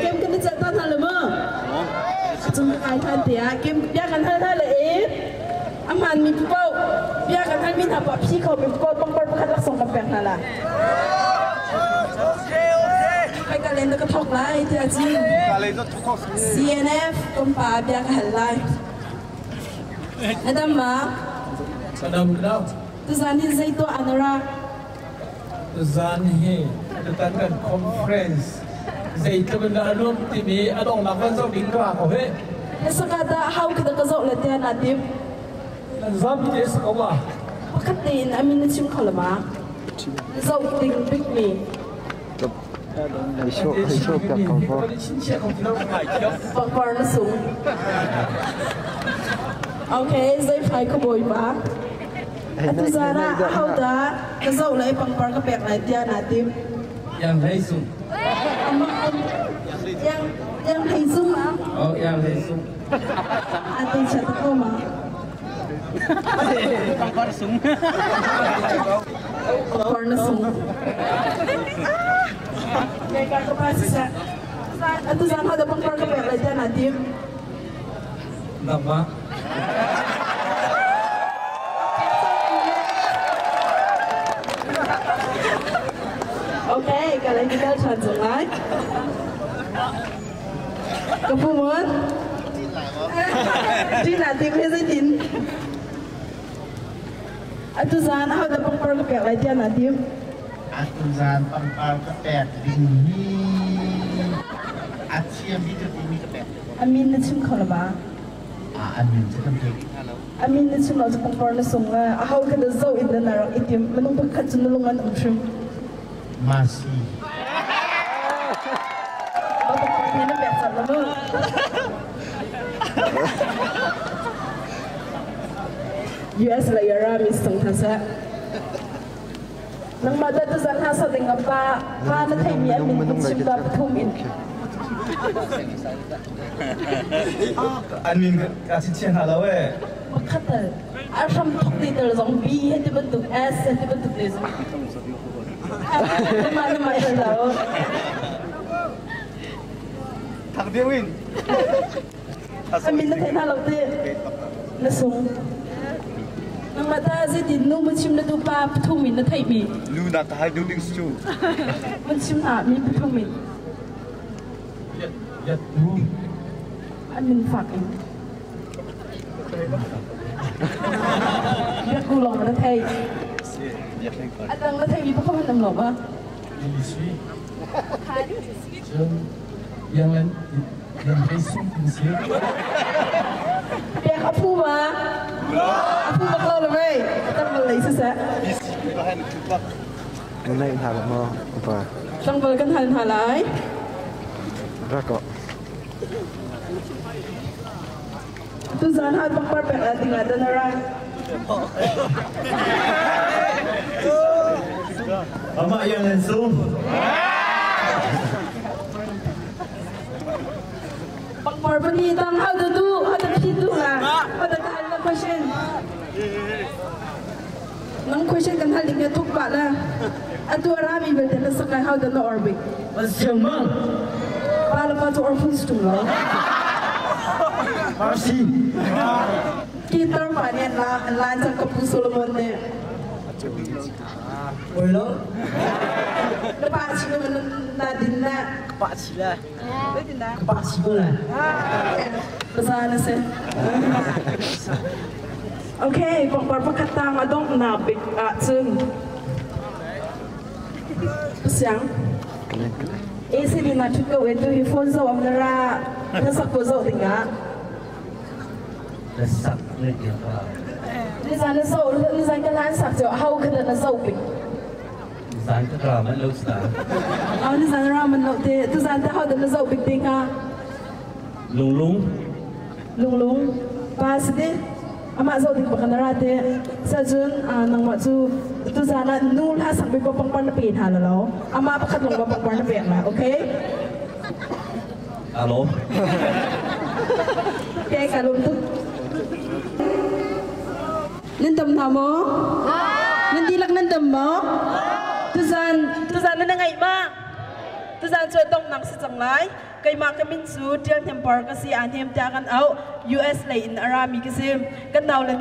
เกมกันนี่จะต้องทันหรือมั้งจงดไอทันเดียเกมเดียกันท่านท่านเลยเอ๊อามันมีปุ๊บเดียกันท่านมีทับพี่เขามีปุ๊บปังปังปังขัดรักส่งกัแปงนั่นแหละไปกันเล่นแล้วก็ทอกไล่เทียจริ CNF กุมปาเดียกันไล่นั่นมานั่นมาตุซานี่ใจตัวอันรักตุซานี่ตุตันกันคอนเฟรนซ์ dây tâm là luôn thì mi ở đâu là con dâu bình qua của hết sao cả ta hao cái đó dâu là tiền là tiếp là dám thì sao không à bắt cắt anh mình chim khổ là má. Dâu tình bích mi Hãy subscribe cho kênh Ghiền Mì Gõ Để không bỏ lỡ những video hấp dẫn dây phải à, có bồi bá Atu Zara, hau da, kazau lai pangpar ka pek lai tia natim. Yang lai sung. yang yang yang hizum. Oh yang hisum Atau jatuh maaf. Pangkorsum. Pangkorsum. Kayak kapasitas. sa. At saan ka dapat pangkorsum? Cơ phụ muốn Chính là tìm hết giới chính Anh tu gian hao tập bông bông kẹo lại chân là tìm Anh tu gian bông bông kẹo bẹt Đình hi Anh chiêm đi cho tìm mi kẹo bẹt. Anh minh nó chung khổ là ba À anh minh sẽ làm việc anh minh nó chung là cho bông bông nó sống à Hao cái đó dâu ít đơn là ít tìm Mà nó bông khát nó lông ăn ổng chung Mà si Bà bông bông kẹo bẹt sẵn lắm US la yara mi sung tha sa nang ma da tu zan ha sa ding apa pa na thai mi an min chim da minh, anh an min ka si chen ha la we khat ta a sham thok ti tel zong bi he ti ban tu s he ti ban tu le zong ma na ma da thak de win amin na kana laute na song nang mata ze din nu mun chim na du pa pthung min na thai mi lu na ta hai du ding chu mun chim na mi pthung min yat yat bu an min phak in biết cô lòng mà nó thay anh đang nó thay vì không anh làm lòng à ยังไง đừng thấy sung xíu Pia kapu ma Kapu ma kalau lemai Kita mulai sesak Mulai hal mo apa Sang balkan hal halai Rako Tu zan hal pang parpek la tinggal dan orang Amak yang langsung. Yeah. Na question. Nang question kan hal ding tuk ba la. Atu arami bel den sa kan how to no orbit. Masih mang. Pala pa to or full stung lo. Masih. Kita pa ni la la Boilo. Kepak sila menentang dinda. Kepak sila. Kepak sila. Pasana sa. Okay, pangbar pakatang adong nabik at sun. Pasyang. Isi di na chuka wetu hifon sa wamnara. Nasak ko sa tinga. Nasak na cái giá nó sâu lẫn danh cái lái sạc chở hâu cái lần nó sâu bình dán cái ra lâu sợ ờ nó dán ra mình lâu thì tôi dán ta hâu thì nó sâu bình bình à lung lung lung lung ba sẽ đi ama zo dik bakan rate sa jun nang ma chu tu zana nul ha sang bi pa pang pan pe ha lo. Ama pa khat long ba pang pan pe ma okay alo ke ka lum Nandam na mo? Nandilak nandam mo? Tuzan, tuzan na nangay ba? Tuzan zan cho tong nang si chang lai kai ma kamin chu tial them par ka si an hem ta kan au US lei in arami ki sim kan naw la